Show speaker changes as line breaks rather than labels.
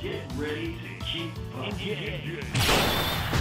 Get ready to keep.
Engage.